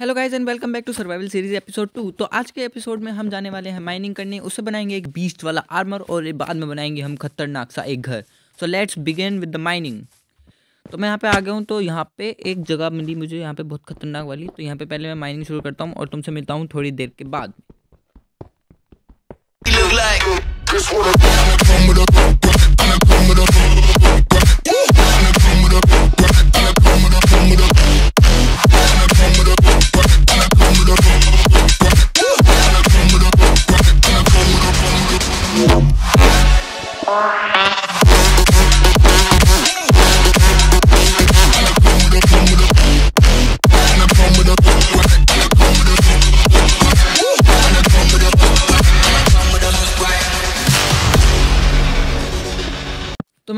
Hello guys and welcome back to survival series episode two तो आज के episode में हम जाने वाले हैं माइनिंग करने। उससे बनाएँगे एक बीस्ट वाला आर्मर और बाद में बनाएँगे हम खतरनाक सा एक घर। So let's begin with the mining तो मैं यहाँ पे आ गया हूँ तो यहाँ पे एक जगह मिली मुझे, यहाँ पे बहुत खतरनाक वाली। तो यहाँ पे पहले मैं माइनिंग शुरू करता हूँ और तुमसे मिलता हूँ थोड़ी देर के बाद।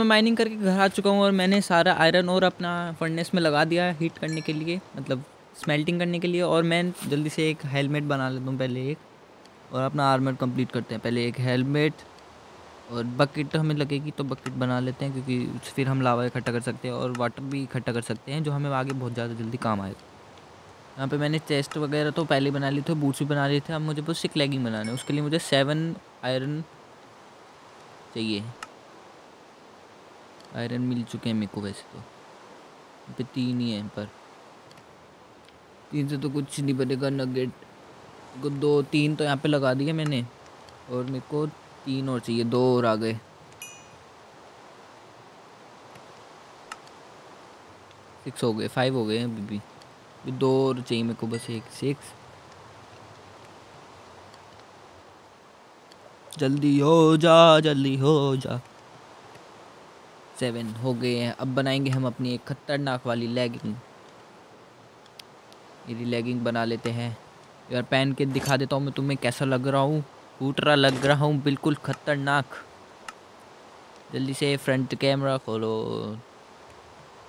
माइनिंग करके घर आ चुका हूँ और मैंने सारा आयरन और अपना फर्नेस में लगा दिया है हीट करने के लिए मतलब स्मेल्टिंग करने के लिए। और मैं जल्दी से एक हेलमेट बना लेता हूँ पहले एक और अपना आर्मर कंप्लीट करते हैं। पहले एक हेलमेट और बकेट हमें लगेगी तो बकेट बना लेते हैं क्योंकि फिर हम लावा इकट्ठा कर सकते हैं और वाटर भी इकट्ठा कर सकते हैं, जो हमें आगे बहुत ज़्यादा जल्दी काम आएगा। यहाँ पे मैंने चेस्ट वगैरह तो पहले बना लिए थे बूट्स भी बना लिए थे। अब मुझे बस सिक लेगिंग बनाना है, उसके लिए मुझे सेवन आयरन चाहिए। आयरन मिल चुके हैं मेरे को वैसे तो। पे तीन ही हैं पर। तीन से तो कुछ नहीं बनेगा नगेट। को दो, तीन तो यहाँ पे लगा दिए मैंने। और मेरे को तीन और चाहिए, दो और आ गए। सिक्स हो गए फाइव हो गए अभी भी। दो और चाहिए मेरे को बस एक सिक्स जल्दी हो जा, जल्दी हो जा। सेवन हो गए हैं। अब बनाएँगे हम अपनी एक खतरनाक वाली लेगिंग मेरी लेगिंग बना लेते हैं। यार, पहन के दिखा देता हूँ मैं तुम्हें कैसा लग रहा हूँ। फूटरा लग रहा हूँ, बिल्कुल खतरनाक। जल्दी से फ्रंट कैमरा खोलो।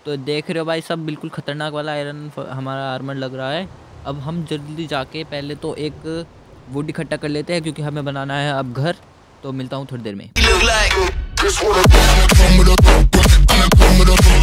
तो देख रहे हो भाई, सब बिल्कुल खतरनाक वाला आयरन हमारा आर्मर लग रहा है। अब हम जल्दी जाके पहले तो एक वुड इकट्ठा कर लेते हैं, क्योंकि हमें बनाना है अब घर। तो मिलता हूँ थोड़ी देर में। This what I come with a thumper, and I come with a.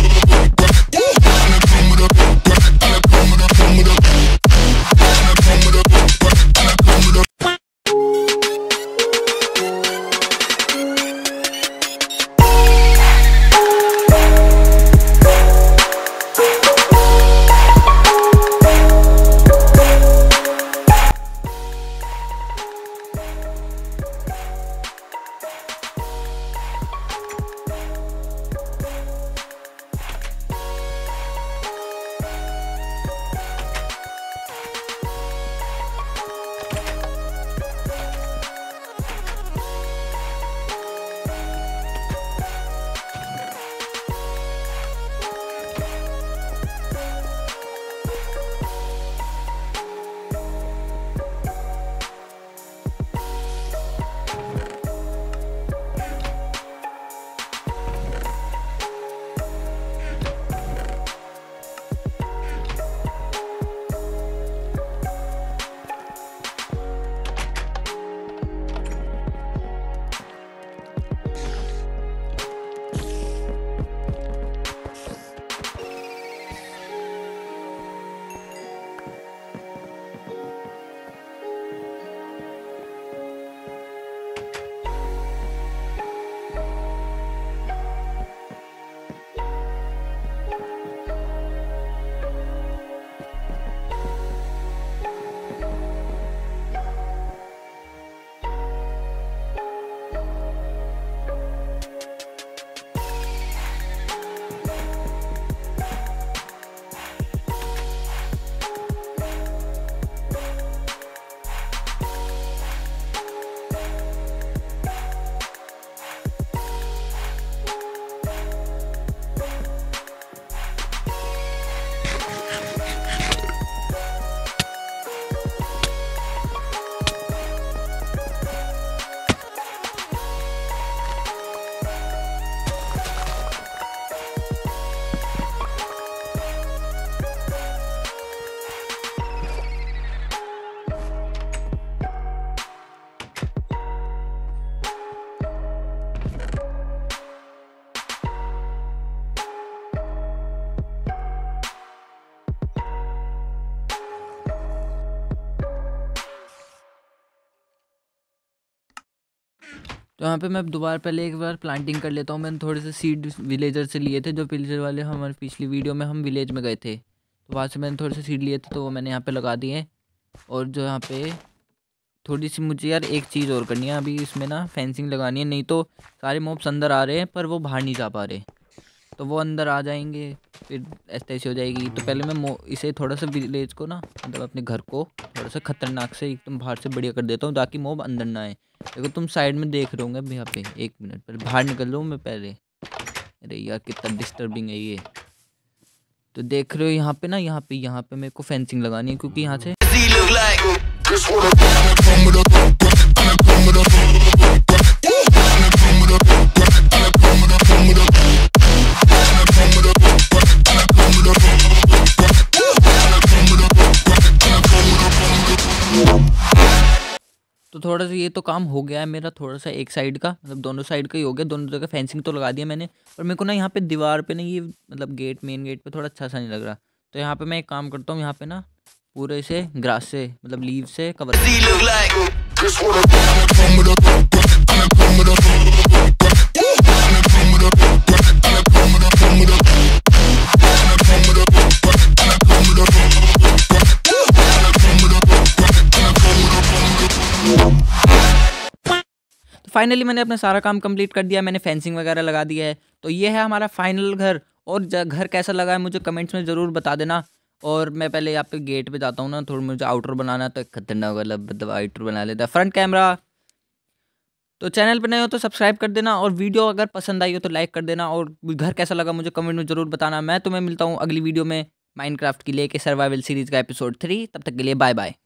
तो यहाँ पे मैं दोबारा पहले एक बार प्लांटिंग कर लेता हूँ। मैंने थोड़े से सीड विलेजर से लिए थे, जो विलेजर वाले हमारे पिछली वीडियो में हम विलेज में गए थे। तो वहाँ से मैंने थोड़े से सीड लिए थे तो वो मैंने यहाँ पे लगा दिए। और जो यहाँ पे थोड़ी सी मुझे यार एक चीज़ और करनी है, अभी इसमें ना फेंसिंग लगानी है, नहीं तो सारे मोब्स अंदर आ रहे हैं, पर वो बाहर नहीं जा पा रहे। तो वो अंदर आ जाएँगे फिर ऐसे ऐसी हो जाएगी। तो पहले मैं इसे थोड़ा सा विलेज को ना मतलब अपने घर को थोड़ा सा खतरनाक से एकदम बाहर से बढ़िया कर देता हूँ ताकि मोब अंदर ना आए। देखो तुम साइड में देख रहे होंगे अभी यहाँ पे एक मिनट पर बाहर निकल रहा हूँ मैं पहले। अरे यार कितना डिस्टर्बिंग है ये। तो देख रहे हो यहाँ पे ना यहाँ पे यहाँ पे मेरे को फेंसिंग लगानी है क्योंकि यहाँ से थोड़ा सा ये तो काम हो गया है मेरा थोड़ा सा एक साइड का मतलब दोनों साइड का ही हो गया, दोनों जगह फेंसिंग तो लगा दिया मैंने और मेरे को ना यहाँ पे दीवार पे ना ये मतलब गेट मेन गेट पे थोड़ा अच्छा सा नहीं लग रहा। तो यहाँ पे मैं एक काम करता हूँ, यहाँ पे ना पूरे से ग्रास से मतलब लीव से कवर फाइनली मैंने अपना सारा काम कंप्लीट कर दिया, मैंने फेंसिंग वगैरह लगा दिया है। तो ये है हमारा फाइनल घर। और घर कैसा लगा है मुझे कमेंट्स में ज़रूर बता देना। और मैं पहले यहाँ पे गेट पे जाता हूँ ना, थोड़ा मुझे आउटर बनाना तो खतरनाक वाला मतलब आउटर बना लेता है। फ्रंट कैमरा तो चैनल पर नए हो तो सब्सक्राइब कर देना। और वीडियो अगर पसंद आई हो तो लाइक कर देना। और घर कैसा लगा मुझे कमेंट में ज़रूर बताना। मैं तुम्हें मिलता हूँ अगली वीडियो में माइनक्राफ्ट की लेके सर्वाइवल सीरीज़ का एपिसोड थ्री तब तक के लिए बाय बाय